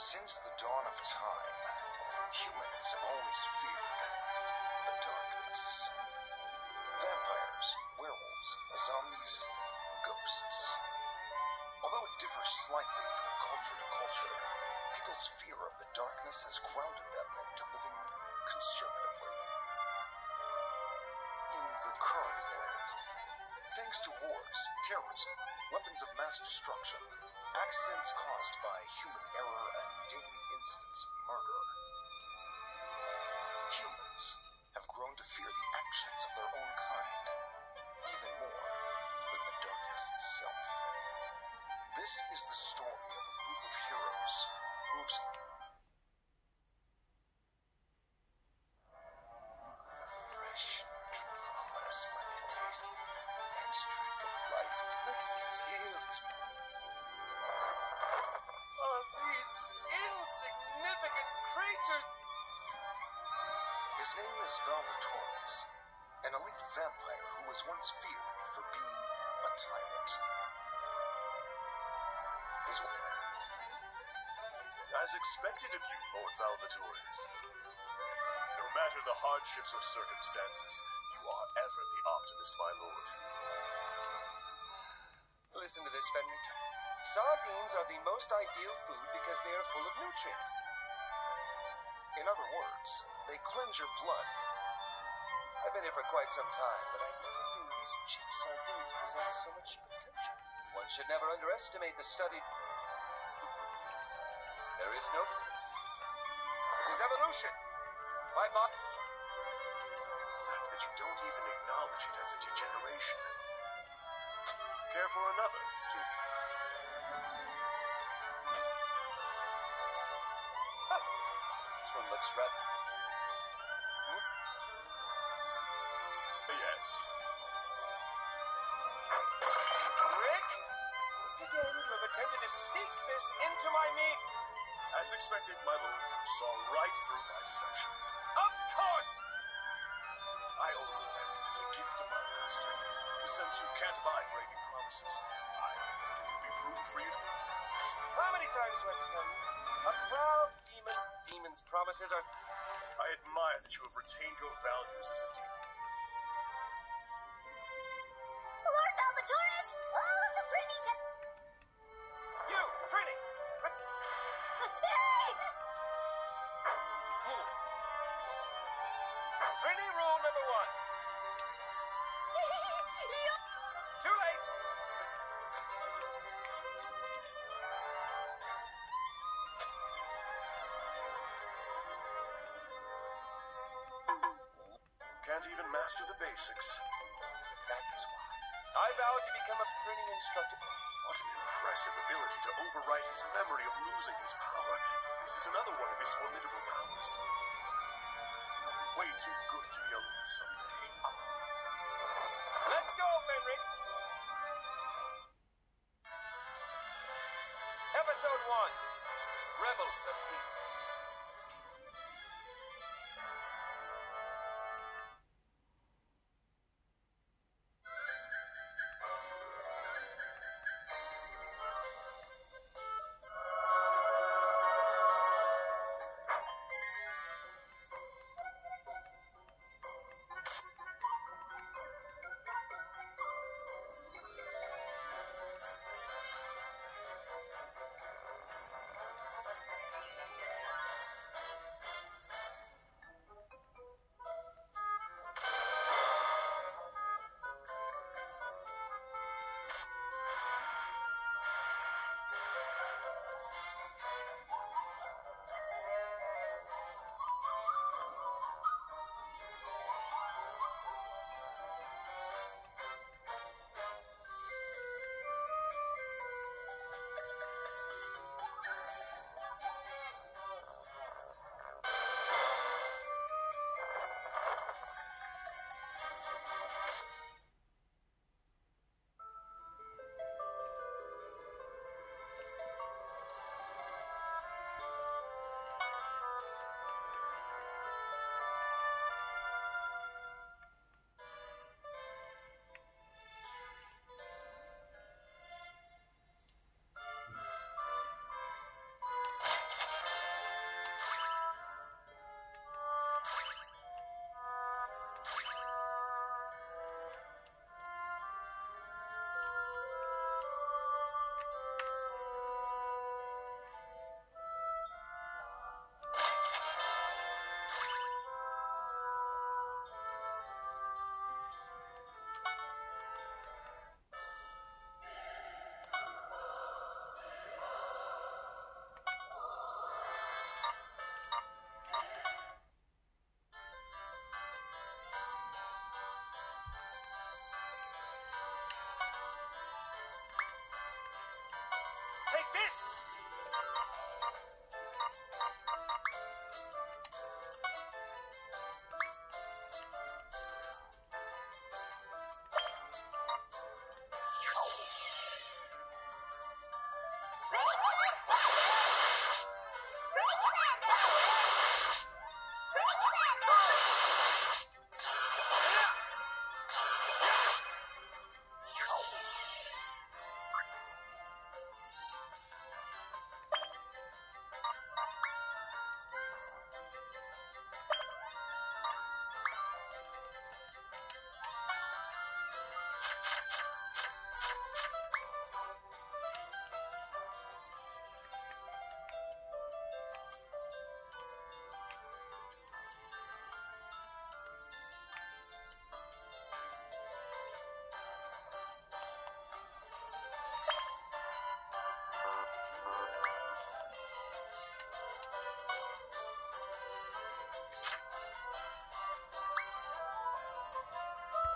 Since the dawn of time, humans have always feared the darkness. Vampires, werewolves, zombies, ghosts. Although it differs slightly from culture to culture, people's fear of the darkness has grounded them into living conservatively. In the current world, thanks to wars, terrorism, weapons of mass destruction, accidents caused by human error, and daily incidents of murder, humans have grown to fear the actions of their own kind, even more than the darkness itself. This is the story of a group of heroes who have. Creatures? His name is Valvatorez, an elite vampire who was once feared for being a tyrant. His As expected of you, Lord Valvatorez. No matter the hardships or circumstances, you are ever the optimist, my lord. Listen to this, Fenrich. Sardines are the most ideal food because they are full of nutrients. In other words, they cleanse your blood. I've been here for quite some time, but I never knew these cheap sardines possess so much potential. One should never underestimate the studied. There is no. This is evolution. My body. The fact that you don't even acknowledge it as a degeneration. Care for another, to This one looks rather. yes. Rick! Once again, you have attempted to sneak this into my meat. As expected, my lord, you saw right through my deception. Of course! I only meant it as a gift of my master. Since you can't abide breaking promises, I it would be prudent for you to. How many times do I have to tell you? A proud demon. Demons' promises are. I admire that you have retained your values as a demon. Can't even master the basics. That is why. I vowed to become a Prinny instructor. What an impressive ability to overwrite his memory of losing his power. This is another one of his formidable powers. Way too good to be alone someday. Let's go, Fenrich! Episode 1 Rebels of Peace.